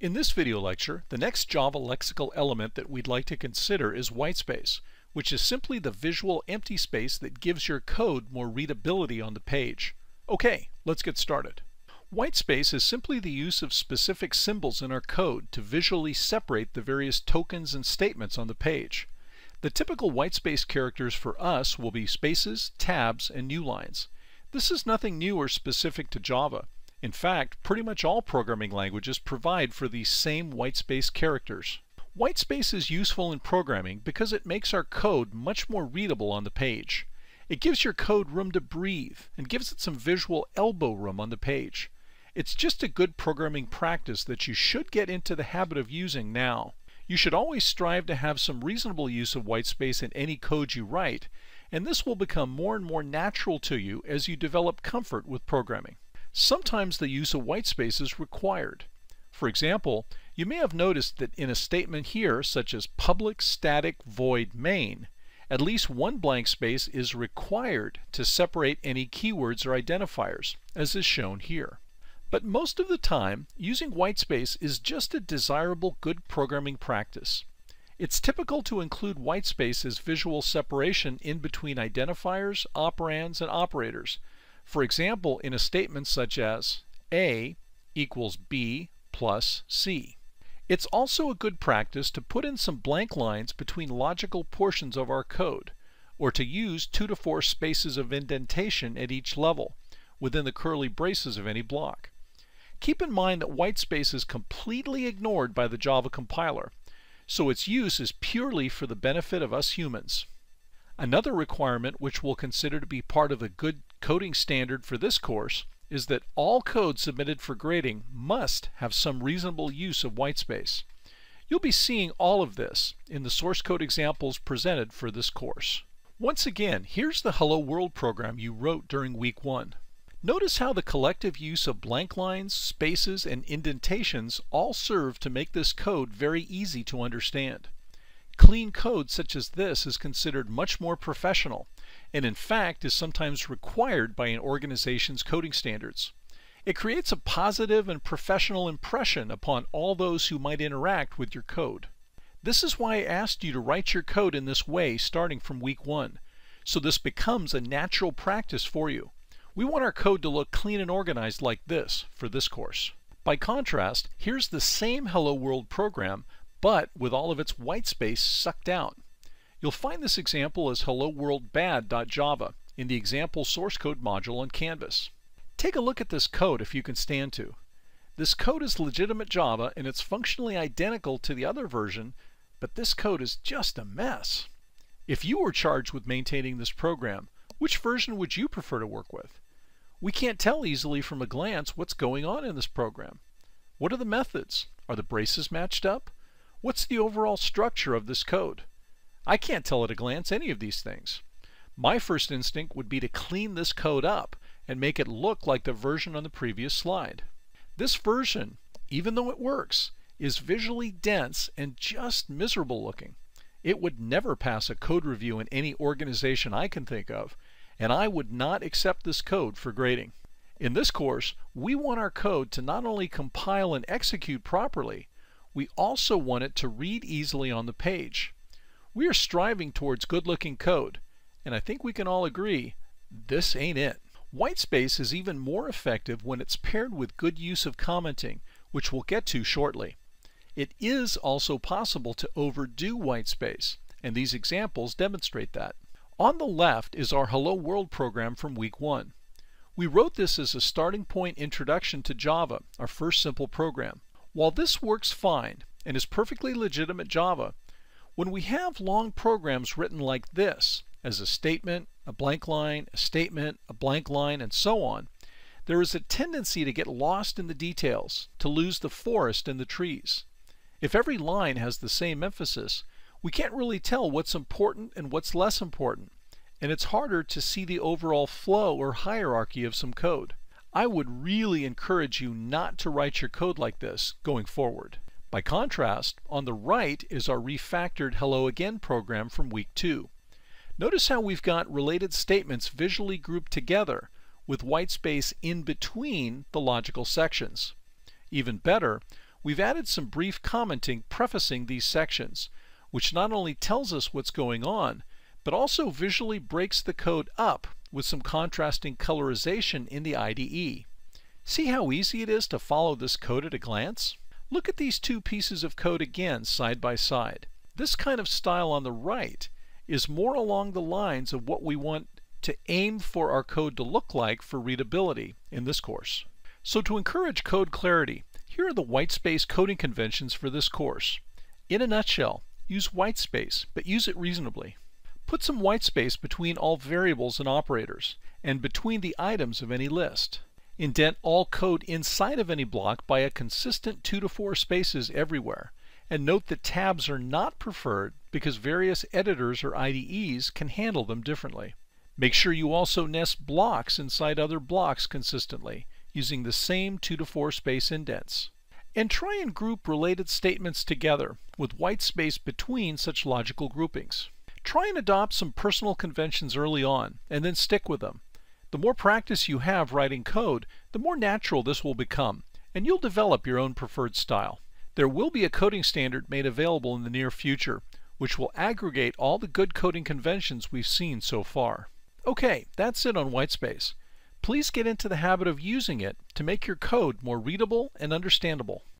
In this video lecture, the next Java lexical element that we'd like to consider is whitespace, which is simply the visual empty space that gives your code more readability on the page. Okay, let's get started. Whitespace is simply the use of specific symbols in our code to visually separate the various tokens and statements on the page. The typical whitespace characters for us will be spaces, tabs, and new lines. This is nothing new or specific to Java. In fact, pretty much all programming languages provide for these same whitespace characters. Whitespace is useful in programming because it makes our code much more readable on the page. It gives your code room to breathe and gives it some visual elbow room on the page. It's just a good programming practice that you should get into the habit of using now. You should always strive to have some reasonable use of whitespace in any code you write, and this will become more and more natural to you as you develop comfort with programming. Sometimes the use of white space is required. For example, you may have noticed that in a statement here, such as public static void main, at least one blank space is required to separate any keywords or identifiers, as is shown here. But most of the time, using whitespace is just a desirable good programming practice. It's typical to include whitespace as visual separation in between identifiers, operands, and operators, for example, in a statement such as A equals B plus C. It's also a good practice to put in some blank lines between logical portions of our code, or to use two to four spaces of indentation at each level, within the curly braces of any block. Keep in mind that whitespace is completely ignored by the Java compiler, so its use is purely for the benefit of us humans. Another requirement which we'll consider to be part of the good coding standard for this course is that all code submitted for grading must have some reasonable use of whitespace. You'll be seeing all of this in the source code examples presented for this course. Once again, here's the Hello World program you wrote during week one. Notice how the collective use of blank lines, spaces, and indentations all serve to make this code very easy to understand. Clean code such as this is considered much more professional and in fact is sometimes required by an organization's coding standards. It creates a positive and professional impression upon all those who might interact with your code. This is why I asked you to write your code in this way starting from week one, so this becomes a natural practice for you. We want our code to look clean and organized like this for this course. By contrast, here's the same Hello World program but with all of its white space sucked out. You'll find this example as hello world in the example source code module on Canvas. Take a look at this code if you can stand to. This code is legitimate Java and it's functionally identical to the other version, but this code is just a mess. If you were charged with maintaining this program, which version would you prefer to work with? We can't tell easily from a glance what's going on in this program. What are the methods? Are the braces matched up? What's the overall structure of this code? I can't tell at a glance any of these things. My first instinct would be to clean this code up and make it look like the version on the previous slide. This version, even though it works, is visually dense and just miserable looking. It would never pass a code review in any organization I can think of, and I would not accept this code for grading. In this course, we want our code to not only compile and execute properly, we also want it to read easily on the page. We are striving towards good-looking code, and I think we can all agree this ain't it. Whitespace is even more effective when it's paired with good use of commenting, which we'll get to shortly. It is also possible to overdo whitespace, and these examples demonstrate that. On the left is our Hello World program from week one. We wrote this as a starting point introduction to Java, our first simple program. While this works fine and is perfectly legitimate Java, when we have long programs written like this, as a statement, a blank line, a statement, a blank line, and so on, there is a tendency to get lost in the details, to lose the forest and the trees. If every line has the same emphasis, we can't really tell what's important and what's less important, and it's harder to see the overall flow or hierarchy of some code. I would really encourage you not to write your code like this going forward. By contrast, on the right is our refactored Hello Again program from week 2. Notice how we've got related statements visually grouped together with white space in between the logical sections. Even better, we've added some brief commenting prefacing these sections, which not only tells us what's going on, but also visually breaks the code up with some contrasting colorization in the IDE. See how easy it is to follow this code at a glance? Look at these two pieces of code again side by side. This kind of style on the right is more along the lines of what we want to aim for our code to look like for readability in this course. So to encourage code clarity, here are the whitespace coding conventions for this course. In a nutshell, use whitespace, but use it reasonably. Put some whitespace between all variables and operators, and between the items of any list. Indent all code inside of any block by a consistent 2 to 4 spaces everywhere. And note that tabs are not preferred because various editors or IDEs can handle them differently. Make sure you also nest blocks inside other blocks consistently, using the same 2 to 4 space indents. And try and group related statements together, with white space between such logical groupings. Try and adopt some personal conventions early on, and then stick with them. The more practice you have writing code, the more natural this will become, and you'll develop your own preferred style. There will be a coding standard made available in the near future, which will aggregate all the good coding conventions we've seen so far. Okay, that's it on Whitespace. Please get into the habit of using it to make your code more readable and understandable.